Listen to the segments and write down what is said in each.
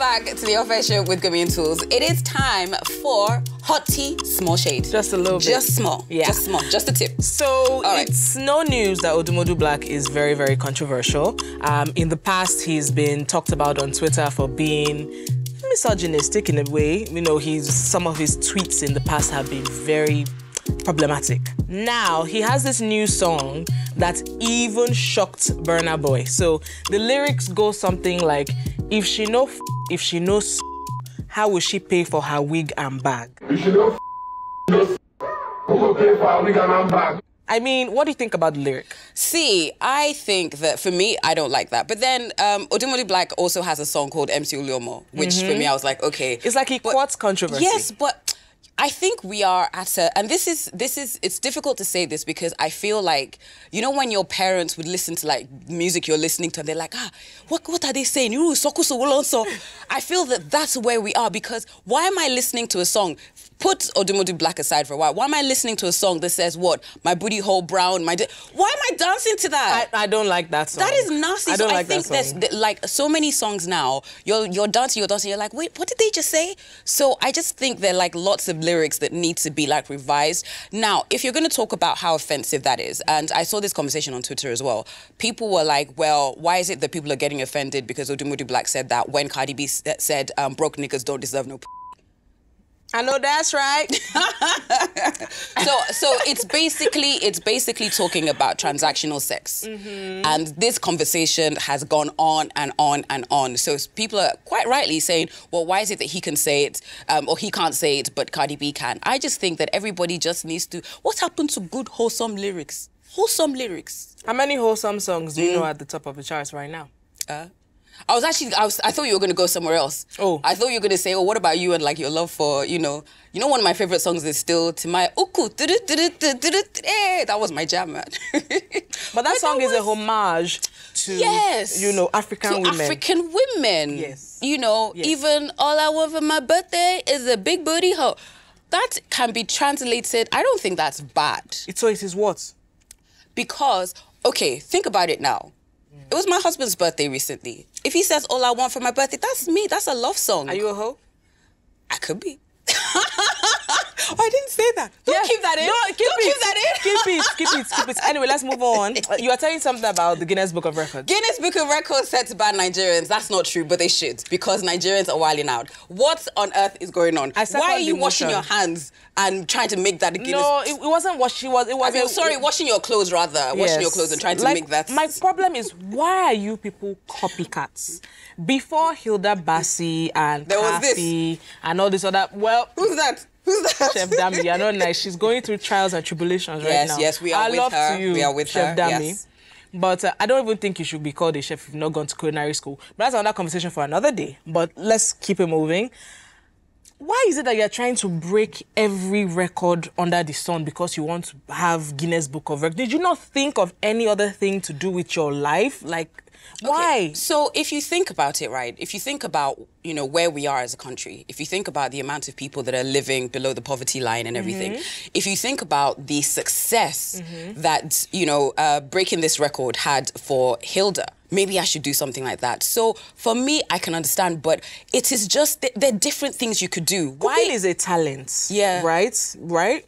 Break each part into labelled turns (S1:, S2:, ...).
S1: back to the office show with Gummy and Tools. It is time for hot tea, small shade.
S2: Just a little bit.
S1: Just small.
S2: Yeah.
S1: Just small. Just a tip.
S2: So
S1: right.
S2: it's no news that Odumodu Black is very, very controversial. Um, in the past, he's been talked about on Twitter for being misogynistic in a way. You know, he's some of his tweets in the past have been very problematic. Now he has this new song that even shocked Burna Boy. So the lyrics go something like, "If she know, f- if she knows, how will she pay for her wig and bag?"
S3: You should know, know, who will pay for our wig and I'm.
S2: I mean, what do you think about the lyric?
S1: See, I think that for me, I don't like that. But then um, Odumodu Black also has a song called MC Oluomo, which for me, I was like, okay.
S2: It's like he
S1: But-
S2: quotes controversy.
S1: Yes, but I think we are at a, and this is this is it's difficult to say this because I feel like you know when your parents would listen to like music you're listening to and they're like ah what what are they saying? You wolonso. I feel that that's where we are because why am I listening to a song put Odumodu Black aside for a while why am I listening to a song that says what my booty hole brown my why am I dancing to that
S2: I, I don't like that song.
S1: that is nasty.
S2: I don't
S1: so
S2: like
S1: I think
S2: that
S1: there's
S2: song.
S1: th- like so many songs now. You're you're dancing, you're dancing. You're like, wait, what did they just say? So I just think there are like lots of lyrics that need to be like revised. Now, if you're going to talk about how offensive that is, and I saw this conversation on Twitter as well. People were like, well, why is it that people are getting offended because Odumodu Black said that when Cardi B said um, broke niggas don't deserve no.
S2: I know that's right.
S1: so so it's basically it's basically talking about transactional sex. Mm-hmm. And this conversation has gone on and on and on. So people are quite rightly saying well why is it that he can say it um, or he can't say it but cardi b can? I just think that everybody just needs to what happened to good wholesome lyrics? Wholesome lyrics.
S2: How many wholesome songs do you mm. know at the top of the charts right now?
S1: Uh, I was actually, I, was, I thought you were going to go somewhere else.
S2: Oh.
S1: I thought you were going to say, oh, what about you and like your love for, you know, you know, one of my favorite songs is still Timaya Ukwu. Eh, That was my jam, man.
S2: But that song is a homage to,
S1: Yes.
S2: you know, African
S1: to
S2: women.
S1: African women.
S2: Yes.
S1: You know,
S2: Yes.
S1: even all I want for my birthday is a big booty hoe. That can be translated. I don't think that's bad
S2: It- so it is what?
S1: because, okay, think about it now. It was my husband's birthday recently. If he says all I want for my birthday, that's me. That's a love song.
S2: Are you a hoe?
S1: I could be. Oh, I didn't say that. Don't
S2: Yes.
S1: keep that in.
S2: No, keep
S1: Don't
S2: it.
S1: keep that in.
S2: Keep it, keep it, keep it. Anyway, let's move on. You are telling something about the Guinness Book of Records.
S1: Guinness Book of Records said to ban Nigerians. That's not true, but they should because Nigerians are wilding out. What on earth is going on?
S2: I
S1: Why are you washing your hands and trying to make that Guinness?
S2: No, it, it wasn't she was. It was.
S1: I mean, sorry, washing your clothes rather. Washing your clothes and trying to
S2: Like,
S1: make that.
S2: My problem is why are you people copycats? Before Hilda Baci and
S1: There.
S2: Kathy and all this other. Well,
S1: Who's that? Who's that?
S2: Chef Dammy, you're not nice. She's going through trials and tribulations right
S1: Yes,
S2: now.
S1: yes, we are
S2: I
S1: with
S2: love
S1: her.
S2: To you,
S1: We are with
S2: Chef
S1: her,
S2: Dammy.
S1: yes.
S2: But uh, I don't even think you should be called a chef if you've not gone to culinary school. But that's another conversation for another day. But let's keep it moving. Why is it that you're trying to break every record under the sun because you want to have Guinness Book of Records? Did you not think of any other thing to do with your life? Like, why?
S1: Okay, So if you think about it, right? If you think about you know where we are as a country, if you think about the amount of people that are living below the poverty line and everything,
S2: Mm-hmm.
S1: if you think about the success that you know uh, breaking this record had for Hilda. Maybe I should do something like that. So for me, I can understand, but it is just th- there are different things you could do.
S2: Cooking
S1: Why
S2: is a talent.
S1: Yeah.
S2: Right? Right?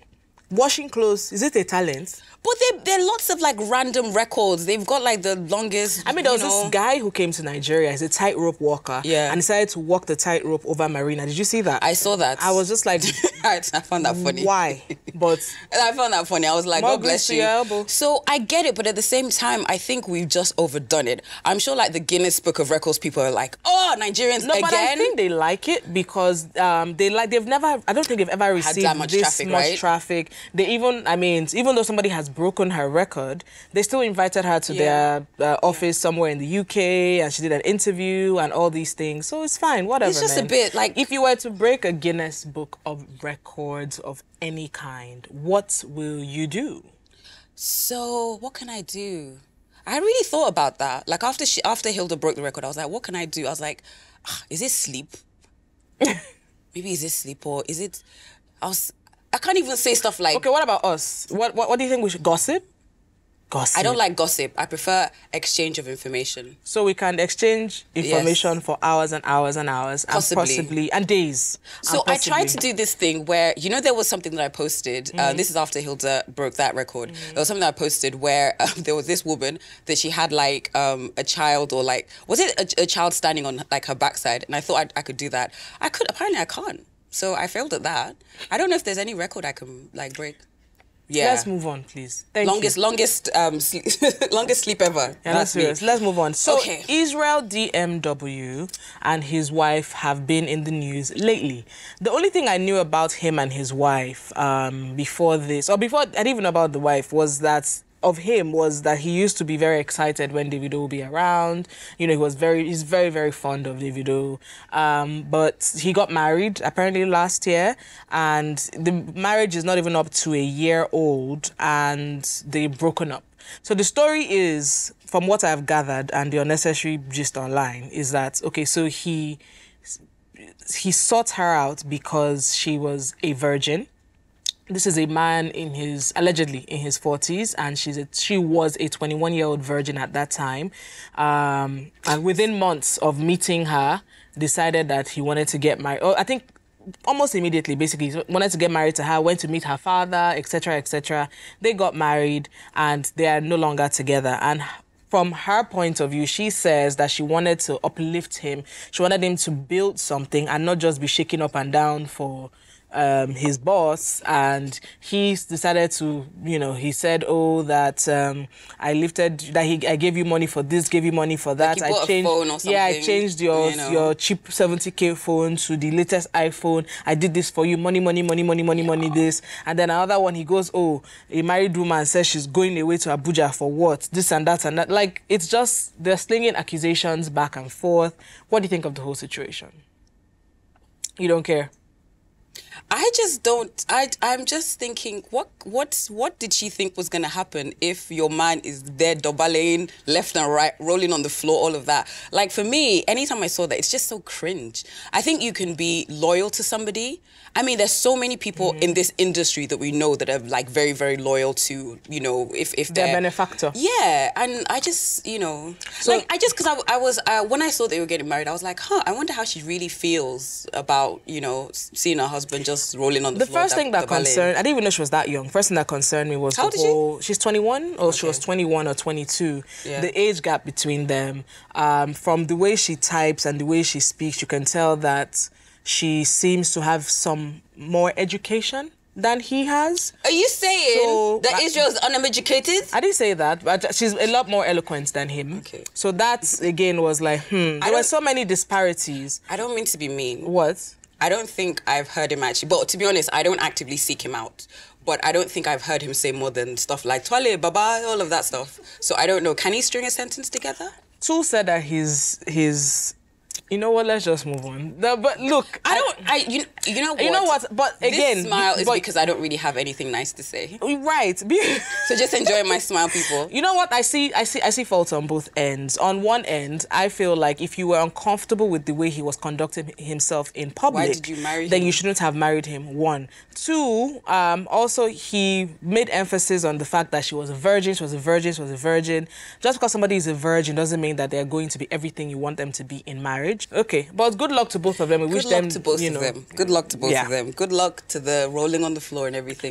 S2: Washing clothes, is it a talent?
S1: But there, there are lots of like random records. They've got like the longest.
S2: I mean, there was
S1: know,
S2: this guy who came to Nigeria as a tightrope walker.
S1: Yeah.
S2: And decided to walk the tightrope over Marina. Did you see that?
S1: I saw that.
S2: I was just like,
S1: I found that funny.
S2: why? But
S1: I found that funny. I was like, God bless you. So I get it, but at the same time, I think we've just overdone it. I'm sure, like the Guinness Book of Records people are like, oh, Nigerians
S2: no,
S1: again.
S2: but I think they like it because um, they like they've never. I don't think they've ever received
S1: that much
S2: this
S1: traffic,
S2: much
S1: right?
S2: traffic. They even, I mean, even though somebody has broken her record, they still invited her to
S1: Yeah.
S2: their uh, office somewhere in the UK, and she did an interview and all these things. So it's fine, whatever.
S1: It's just a bit like-
S2: if you were to break a Guinness Book of Records of any kind, what will you do?
S1: so what can I do? I really thought about that. Like after she, after Hilda broke the record, I was like, what can I do? I was like, ah, is it sleep? Maybe is it sleep or is it? I was. I can't even say stuff like.
S2: Okay, what about us? What what, what do you think we should gossip? gossip.
S1: I don't like gossip. I prefer exchange of information.
S2: So we can exchange information for hours and hours and hours,
S1: Possibly.
S2: and possibly and days.
S1: So
S2: and
S1: I tried to do this thing where you know there was something that I posted.
S2: Mm-hmm.
S1: Uh, this is after Hilda broke that record. There was something that I posted where um, there was this woman that she had like um, a child or like was it a, a child standing on like her backside, and I thought I'd, I could do that. I could apparently I can't. So I failed at that. I don't know if there's any record I can like break. Yeah.
S2: Let's move on, please. Thank you.
S1: longest longest um sleep, longest sleep ever.
S2: Yeah,
S1: That's
S2: that's
S1: me.
S2: Let's move on. So,
S1: Okay.
S2: Israel DMW and his wife have been in the news lately. The only thing I knew about him and his wife um, before this, or before I didn't even know about the wife, was that of him was that he used to be very excited when Davido would be around. You know, he was very, he's very, very fond of Davido. Um, but he got married apparently last year, and the marriage is not even up to a year old, and they've broken up. So the story is, from what I've gathered and the unnecessary gist online, is that okay. So he he sought her out because she was a virgin. This is a man in his allegedly in his forties, and she's a, she was a 21 year old virgin at that time. Um, and within months of meeting her, decided that he wanted to get married. Oh, I think almost immediately, basically, wanted to get married to her. Went to meet her father, etc., etc. They got married, and they are no longer together. And from her point of view, she says that she wanted to uplift him. She wanted him to build something and not just be shaking up and down for um, his boss. And he decided to, you know, he said, "Oh, that um, I lifted that he I gave you money for this, gave you money for that.
S1: you
S2: I changed,
S1: phone or
S2: yeah, I changed your
S1: you know.
S2: your cheap 70k phone to the latest iPhone. I did this for you. Money, money, money, money, money, money. This and then another one. He goes, oh, a married woman says she's going away to Abuja for what? This and that and that. Like it's just they're slinging accusations back and forth. What do you think of the whole situation? You don't care.
S1: I just don't. I I'm just thinking, what what what did she think was gonna happen if your man is there doubling left and right, rolling on the floor, all of that? Like for me, anytime I saw that, it's just so cringe. I think you can be loyal to somebody. I mean, there's so many people
S2: Mm-hmm.
S1: in this industry that we know that are like very very loyal to you know if if
S2: Their
S1: they're
S2: benefactor.
S1: Yeah, and I just you know like I just because I, I was uh, when I saw they were getting married, I was like, huh, I wonder how she really feels about you know seeing her husband just rolling on the,
S2: The
S1: floor.
S2: first thing that concerned, I didn't even know she was that young. First thing that concerned me was
S1: How
S2: the
S1: is she?
S2: She's 21, or she was 21 or 22.
S1: Yeah.
S2: The age gap between them, um, from the way she types and the way she speaks, you can tell that she seems to have some more education than he has.
S1: Are you saying
S2: So,
S1: that
S2: I-
S1: Israel is uneducated?
S2: I didn't say that, but she's a lot more eloquent than him.
S1: Okay.
S2: So that again was like, hmm. There were so many disparities.
S1: I don't mean to be mean.
S2: What?
S1: I don't think I've heard him actually, but to be honest, I don't actively seek him out. But I don't think I've heard him say more than stuff like "Twale, baba," all of that stuff. So I don't know. Can he string a sentence together?
S2: Tool said that his his. You know what? Let's just move on. No, but look,
S1: I don't. I you, you know what?
S2: You know what? But again,
S1: this smile is
S2: but-
S1: because I don't really have anything nice to say.
S2: Right.
S1: So just enjoy my smile, people.
S2: You know what? I see I see I see faults on both ends. On one end, I feel like if you were uncomfortable with the way he was conducting himself in public,
S1: did you marry
S2: then
S1: him?
S2: you shouldn't have married him. One. Two, um, also he made emphasis on the fact that she was a virgin, she was a virgin, she was a virgin. Just because somebody is a virgin doesn't mean that they're going to be everything you want them to be in marriage. Okay. But good luck to both of them. We
S1: Good
S2: wish
S1: luck
S2: them
S1: to both
S2: you
S1: of them. Good luck to both
S2: Yeah.
S1: of them. Good luck to the rolling on the floor and everything.